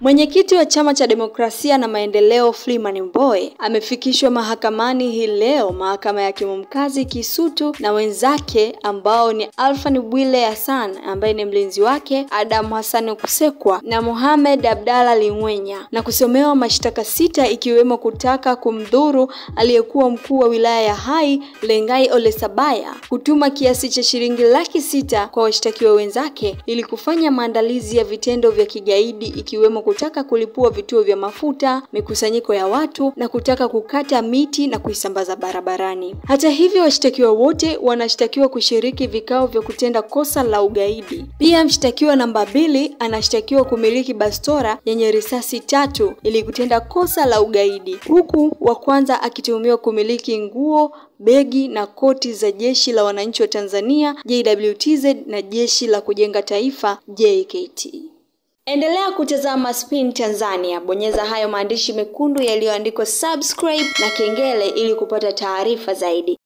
Mwenyekiti wa Chama cha Demokrasia na Maendeleo Freeman Mbowe amefikishwa mahakamani hii leo mahakama ya hakimu mkazi Kisutu na wenzake ambao ni Alfan Bwile Hassan ambaye ni mlinzi wake, Adam Hassan Kusekwa na Mohamed Abdalla Lingwenya na kusomewa mashtaka sita ikiwemo kutaka kumdhuru aliyekuwa mkuu wa wilaya ya Hai Lengai Ole Sabaya, kutuma kiasi cha shilingi laki sita kwa washtakiwa wenzake ili kufanya maandalizi ya vitendo vya kigaidi ikiwemo kutaka kulipua vituo vya mafuta, mikusanyiko ya watu na kutaka kukata miti na kuisambaza barabarani. Hata hivyo, washtakiwa wote wanashtakiwa kushiriki vikao vya kutenda kosa la ugaidi. Pia mshtakiwa namba mbili anashtakiwa kumiliki bastora yenye risasi tatu ili kutenda kosa la ugaidi, huku wa kwanza akituhumiwa kumiliki nguo begi na koti za Jeshi la Wananchi wa Tanzania JWTZ na Jeshi la Kujenga Taifa JKT. Endelea kutazama Spin Tanzania, bonyeza hayo maandishi mekundu yaliyoandikwa subscribe na kengele ili kupata taarifa zaidi.